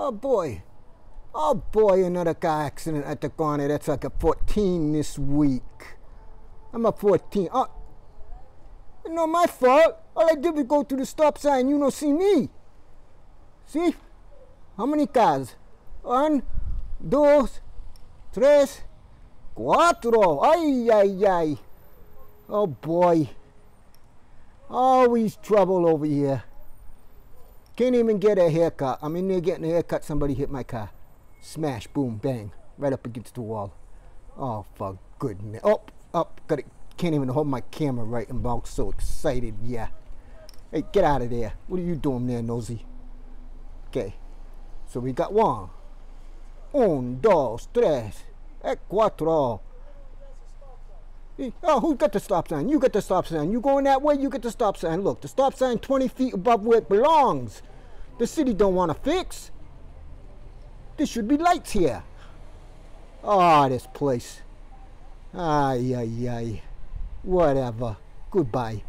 Oh boy. Oh boy, another car accident at the corner. That's like a 14 this week. I'm a 14. Oh, it's not my fault. All I did was go to the stop sign. You don't see me. See? How many cars? One, dos, tres, cuatro. Ay, ay, ay. Oh boy. Always trouble over here. Can't even get a haircut. I'm in there getting a haircut. Somebody hit my car. Smash, boom, bang. Right up against the wall. Oh, for goodness. Oh, oh up. Got it. Can't even hold my camera right. I'm so excited. Yeah. Hey, get out of there. What are you doing there, nosy? Okay. So we got one. Un, dos, tres, e cuatro. Oh, who got the stop sign? You get the stop sign. You going that way, you get the stop sign. Look, the stop sign 20 feet above where it belongs. The city don't want to fix. There should be lights here. Oh, this place. Ay, ay, ay. Whatever. Goodbye.